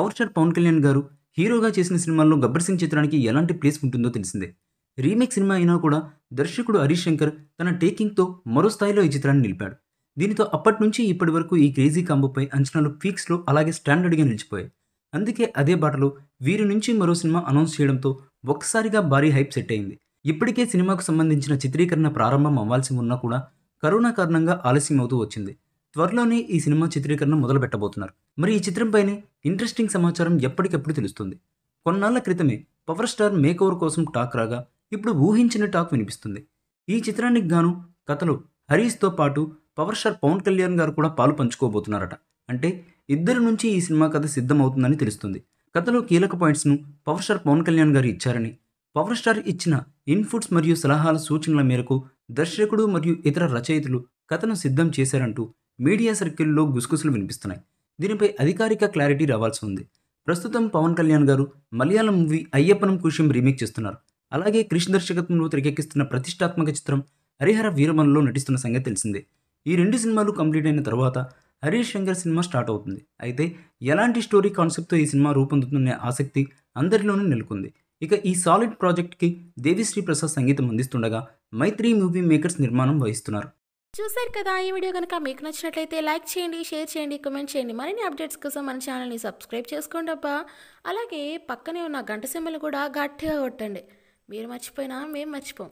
Power star Pawan Kalyan గారు హీరోగా చేసిన సినిమాల్లో గబ్బర్ సింగ్ చిత్రానికి ఎలాంటి ప్లేస్ ఉంటుందో తెలిసిందే. రీమేక్ సినిమా అయినా కూడా దర్శకుడు హరీష్ శంకర్ తన టేకింగ్తో మరో స్థాయిలో ఈ చిత్రాన్ని నిలిపాడు. దీనితో అప్పటి నుంచి ఇప్పటి వరకు ఈ క్రేజీ కాంబోపై అంచనాలు పీక్స్లో అలాగే స్టాండర్డ్గా నిలిచిపోయాయి. అందుకే అదే బాటలో వీరి నుంచి మరో సినిమా అనౌన్స్ చేయడంతో ఒక్కసారిగా భారీ హైప్ సెట్ అయింది. ఇప్పటికే సినిమాకు సంబంధించిన చిత్రీకరణ ప్రారంభం అవ్వాల్సి ఉన్నా కూడా కరోనా కారణంగా ఆలస్యం అవుతూ వచ్చింది. త్వరలోనే ఈ సినిమా చిత్రీకరణ మొదలు పెట్టబోతున్నారు మరి ఈ చిత్రంపైనే ఇంట్రెస్టింగ్ సమాచారం ఎప్పటికప్పుడు తెలుస్తుంది? కొన్నాళ్ళ క్రితమే పవర్ స్టార్ మేకోవర్ కోసం టాక్ రాగా ఇప్పుడు ఊహించిన టాక్ వినిపిస్తుంది. ఈ చిత్రానికి గాను కథలు హరీష్తో పాటు పవర్ స్టార్ పవన్ కళ్యాణ్ గారు కూడా పాలు పంచుకోబోతున్నారట. అంటే ఇద్దరి నుంచి ఈ సినిమా కథ సిద్ధమవుతుందని తెలుస్తుంది. కథలో కీలక పాయింట్స్ను పవర్ స్టార్ పవన్ కళ్యాణ్ గారు ఇచ్చారని పవర్ స్టార్ ఇచ్చిన ఇన్పుట్స్ మరియు సలహాల సూచనల మేరకు దర్శకుడు మరియు ఇతర రచయితలు కథను సిద్ధం చేశారంటూ మీడియా సర్కిల్లో గుసగుసలు వినిపిస్తున్నాయి. దీనిపై అధికారిక క్లారిటీ రావాల్సి ఉంది. ప్రస్తుతం పవన్ కళ్యాణ్ గారు మలయాళం మూవీ అయ్యప్పనం కుషం రీమేక్ చేస్తున్నారు. అలాగే క్రిష్ దర్శకత్వంలో తెరకెక్కిస్తున్న ప్రతిష్టాత్మక చిత్రం హరిహర వీరమన్లో నటిస్తున్న సంగతి తెలిసిందే. ఈ రెండు సినిమాలు కంప్లీట్ అయిన తర్వాత హరీష్ శంకర్ సినిమా స్టార్ట్ అవుతుంది. అయితే ఎలాంటి స్టోరీ కాన్సెప్ట్తో ఈ సినిమా రూపొందుతుందనే ఆసక్తి అందరిలోనూ నెలకొంది. ఇక ఈ సాలిడ్ ప్రాజెక్ట్కి దేవిశ్రీ ప్రసాద్ సంగీతం అందిస్తుండగా మైత్రి మూవీ మేకర్స్ నిర్మాణం వహిస్తున్నారు. చూశారు కదా ఈ వీడియో కనుక మీకు నచ్చినట్లయితే లైక్ చేయండి షేర్ చేయండి కమెంట్ చేయండి. మరిన్ని అప్డేట్స్ కోసం మన ఛానల్ని సబ్స్క్రైబ్ చేసుకోండి అబ్బా. అలాగే పక్కనే ఉన్న గంట సెమ్మలు కూడా గట్టిగా కొట్టండి. మీరు మర్చిపోయినా మేము మర్చిపోం.